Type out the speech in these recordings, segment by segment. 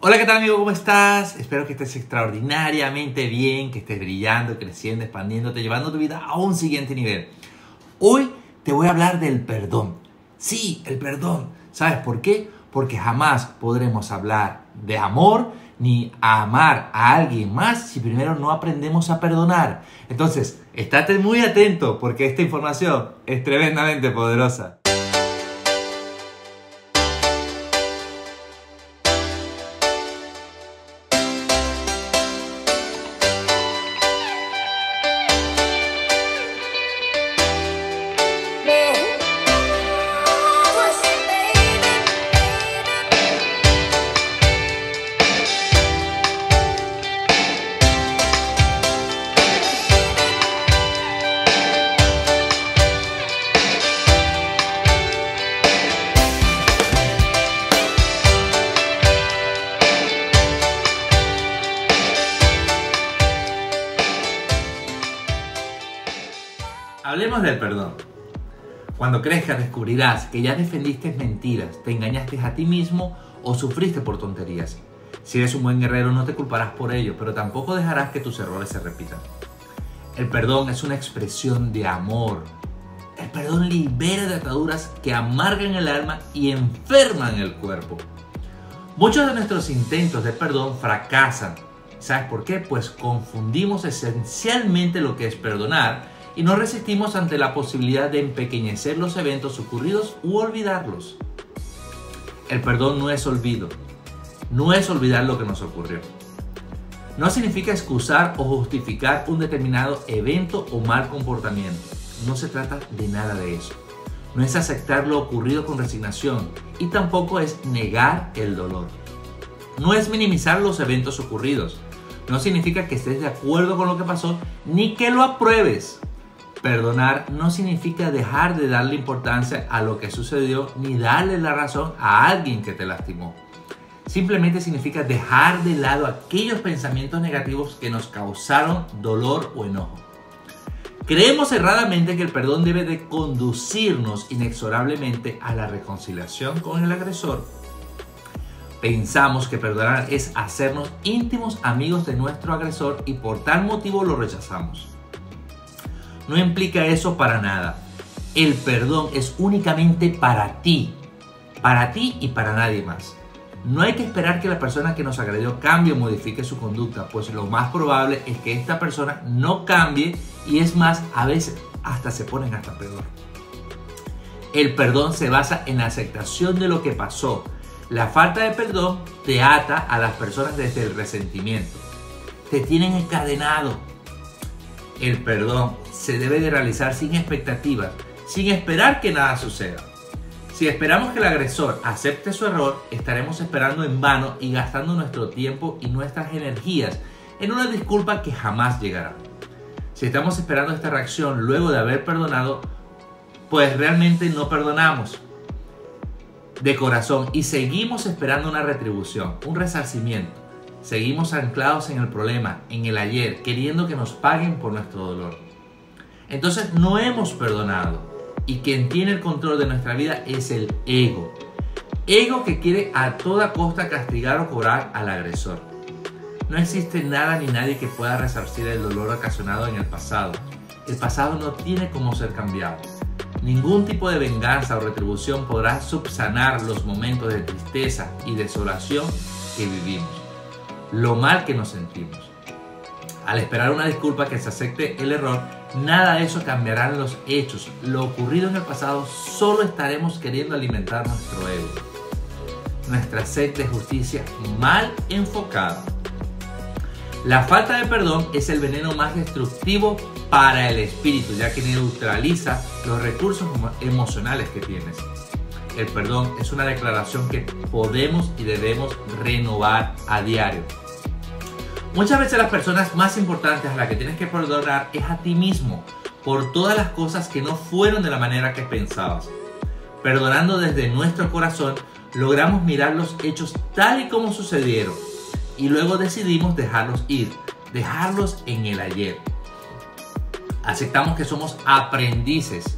Hola, ¿qué tal amigo? ¿Cómo estás? Espero que estés extraordinariamente bien, que estés brillando, creciendo, expandiéndote, llevando tu vida a un siguiente nivel. Hoy te voy a hablar del perdón. Sí, el perdón. ¿Sabes por qué? Porque jamás podremos hablar de amor ni amar a alguien más si primero no aprendemos a perdonar. Entonces, estate muy atento porque esta información es tremendamente poderosa. Hablemos del perdón. Cuando crezcas descubrirás que ya defendiste mentiras, te engañaste a ti mismo o sufriste por tonterías. Si eres un buen guerrero no te culparás por ello, pero tampoco dejarás que tus errores se repitan. El perdón es una expresión de amor. El perdón libera de ataduras que amargan el alma y enferman el cuerpo. Muchos de nuestros intentos de perdón fracasan. ¿Sabes por qué? Pues confundimos esencialmente lo que es perdonar y no resistimos ante la posibilidad de empequeñecer los eventos ocurridos u olvidarlos. El perdón no es olvido, no es olvidar lo que nos ocurrió. No significa excusar o justificar un determinado evento o mal comportamiento. No se trata de nada de eso. No es aceptar lo ocurrido con resignación y tampoco es negar el dolor. No es minimizar los eventos ocurridos. No significa que estés de acuerdo con lo que pasó ni que lo apruebes. Perdonar no significa dejar de darle importancia a lo que sucedió ni darle la razón a alguien que te lastimó. Simplemente significa dejar de lado aquellos pensamientos negativos que nos causaron dolor o enojo. Creemos erradamente que el perdón debe de conducirnos inexorablemente a la reconciliación con el agresor. Pensamos que perdonar es hacernos íntimos amigos de nuestro agresor y por tal motivo lo rechazamos. No implica eso para nada. El perdón es únicamente para ti, para ti y para nadie más. No hay que esperar que la persona que nos agredió cambie o modifique su conducta, pues lo más probable es que esta persona no cambie y es más, a veces hasta se ponen hasta peor. El perdón se basa en la aceptación de lo que pasó. La falta de perdón te ata a las personas desde el resentimiento. Te tienen encadenado, el perdón se debe de realizar sin expectativas, sin esperar que nada suceda. Si esperamos que el agresor acepte su error, estaremos esperando en vano y gastando nuestro tiempo y nuestras energías en una disculpa que jamás llegará. Si estamos esperando esta reacción luego de haber perdonado, pues realmente no perdonamos de corazón y seguimos esperando una retribución, un resarcimiento. Seguimos anclados en el problema, en el ayer, queriendo que nos paguen por nuestro dolor. Entonces no hemos perdonado y quien tiene el control de nuestra vida es el ego. Ego que quiere a toda costa castigar o cobrar al agresor. No existe nada ni nadie que pueda resarcir el dolor ocasionado en el pasado. El pasado no tiene cómo ser cambiado. Ningún tipo de venganza o retribución podrá subsanar los momentos de tristeza y desolación que vivimos lo mal que nos sentimos. Al esperar una disculpa que se acepte el error, nada de eso cambiará los hechos. Lo ocurrido en el pasado solo estaremos queriendo alimentar nuestro ego. Nuestra sed de justicia mal enfocada. La falta de perdón es el veneno más destructivo para el espíritu, ya que neutraliza los recursos emocionales que tienes. El perdón es una declaración que podemos y debemos renovar a diario. Muchas veces las personas más importantes a las que tienes que perdonar es a ti mismo por todas las cosas que no fueron de la manera que pensabas. Perdonando desde nuestro corazón, logramos mirar los hechos tal y como sucedieron y luego decidimos dejarlos ir, dejarlos en el ayer. Aceptamos que somos aprendices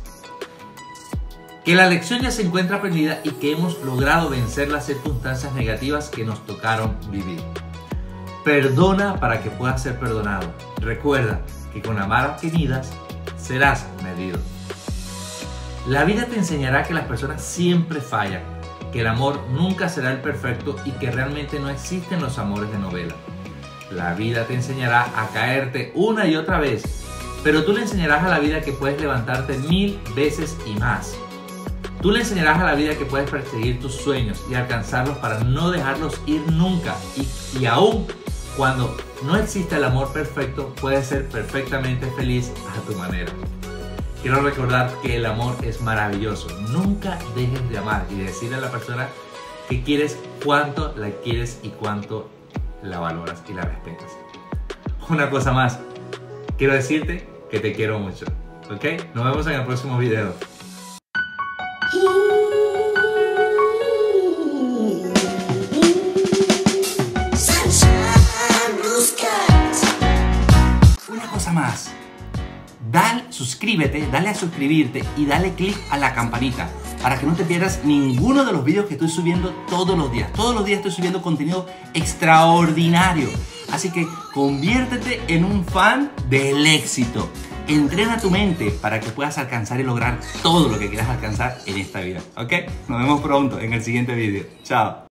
que la lección ya se encuentra aprendida y que hemos logrado vencer las circunstancias negativas que nos tocaron vivir. Perdona para que puedas ser perdonado. Recuerda que con que midas, serás medido. La vida te enseñará que las personas siempre fallan, que el amor nunca será el perfecto y que realmente no existen los amores de novela. La vida te enseñará a caerte una y otra vez, pero tú le enseñarás a la vida que puedes levantarte mil veces y más. Tú le enseñarás a la vida que puedes perseguir tus sueños y alcanzarlos para no dejarlos ir nunca y, y aún cuando no existe el amor perfecto, puedes ser perfectamente feliz a tu manera. Quiero recordar que el amor es maravilloso. Nunca dejes de amar y decirle a la persona que quieres cuánto la quieres y cuánto la valoras y la respetas. Una cosa más, quiero decirte que te quiero mucho. ¿Ok? Nos vemos en el próximo video. Más. Dale, suscríbete, dale a suscribirte y dale click a la campanita para que no te pierdas ninguno de los vídeos que estoy subiendo todos los días. Todos los días estoy subiendo contenido extraordinario. Así que conviértete en un fan del éxito. Entrena tu mente para que puedas alcanzar y lograr todo lo que quieras alcanzar en esta vida. ¿Ok? Nos vemos pronto en el siguiente vídeo. Chao.